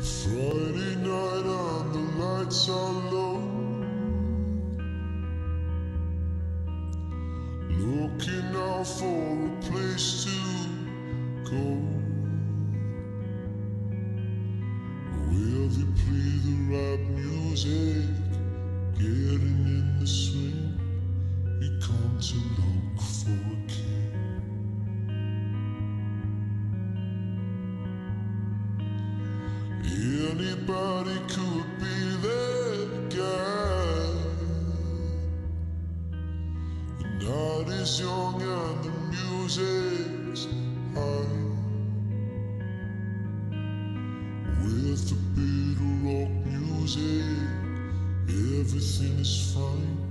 Friday night and the lights are low. Looking out for a place to go. Where they play the rap music, Anybody could be that guy. Not as young and the music's high. With the bit of rock music, everything is fine.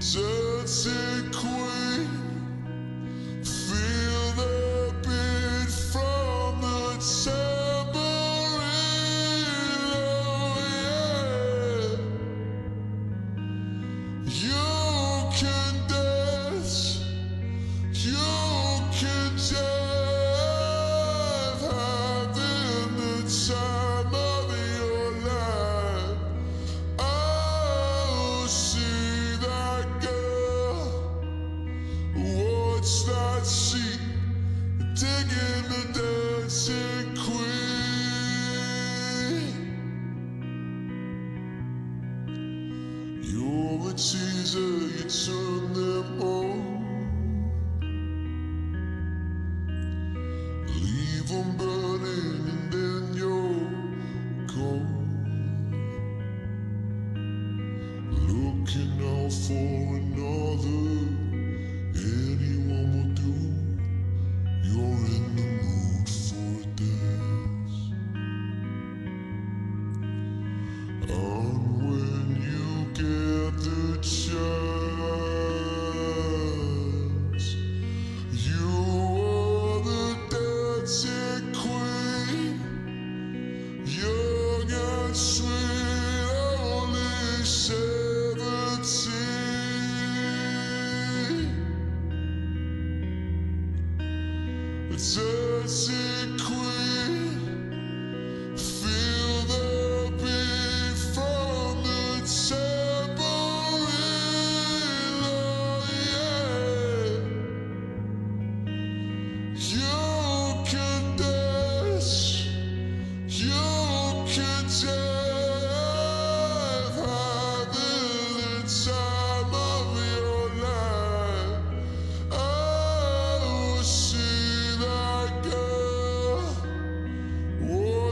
A dancing that sheet, digging the dancing queen. You're a teaser, you turn them on. Leave burning and then you're gone. Looking out for another. Anyone will do. You're in the mood seventeen. Dancing queen.